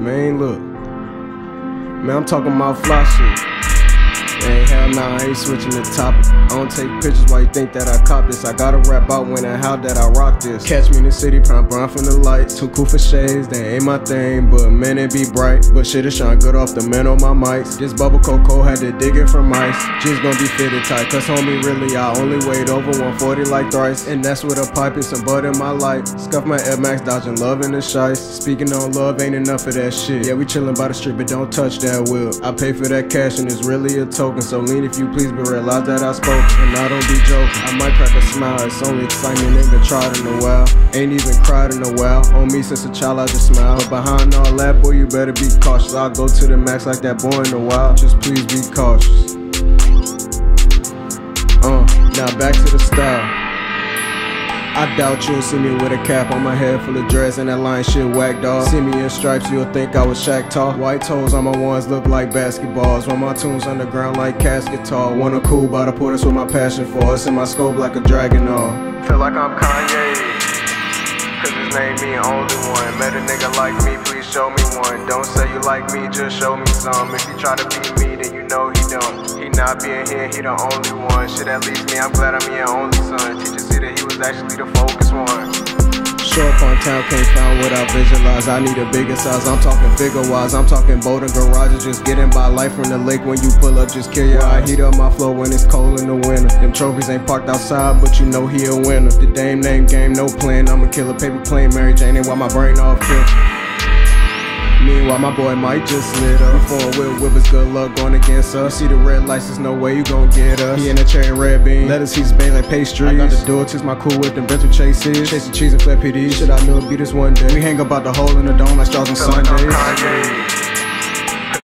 Man, look. Man, I'm talking about fly shit. Man, hell nah, I ain't switching the topic. I don't take pictures while you think that I cop this. I gotta rap out when and how that I rock this. Catch me in the city, prime brown from the lights. Too cool for shades, they ain't my thing, but man, it be bright. But shit is shine good off the man on my mics. This bubble cocoa had to dig it from ice. Jeans gonna be fitted tight, cause homie, really, I only weighed over 140 like thrice. And that's with a pipe and some bud in my life. Scuff my Air Max, dodging love in the shice. Speaking on love, ain't enough of that shit. Yeah, we chillin' by the street, but don't touch that wheel. I pay for that cash, and it's really a token. So lean if you please, but realize that I spoke, and I don't be joking. I might crack a smile, it's only excitement, ain't been tried in a while. Ain't even cried in a while. On me since a child, I just smile. But behind all that, boy, you better be cautious. I'll go to the max like that boy in the wild. Just please be cautious. Uh, now back to the style. I doubt you'll see me with a cap on my head full of dreads and that line shit whack dog. See me in stripes, you'll think I was Shaq tall. White toes on my ones look like basketballs. When my tunes underground like casket tall. Wanna cool by the put with my passion for. It's in my scope like a dragon all. Feel like I'm Kanye. Cause his name me only one. Met a nigga like me, please show me one. Don't say you like me, just show me some. If you try to be me, then you know done. He not being here, he the only one. Shit, at least me, I'm glad I'm your only son. Teacher see that he was actually the focus one. Show up on town, can't find what I visualize. I need a bigger size. I'm talking figure wise. I'm talking boat and garages. Just getting by life from the lake when you pull up. Just kill your eye. Heat up my flow when it's cold in the winter. Them trophies ain't parked outside, but you know he a winner. The dame name game, no plan. I'm a killer. Paper plane, Mary Jane, and why my brain off kilter. Meanwhile, my boy Mike just lit up. Before Will Whippers, good luck going against us. See the red lights, there's no way you gon' get us. He in a cherry red bean. Lettuce, he's like pastries. I got the door, tis my cool whip, and Benzo chases. Chasing cheese and flat PD. Shit, I knew it'd be this one day. We hang about the hole in the dome like straws on Sundays.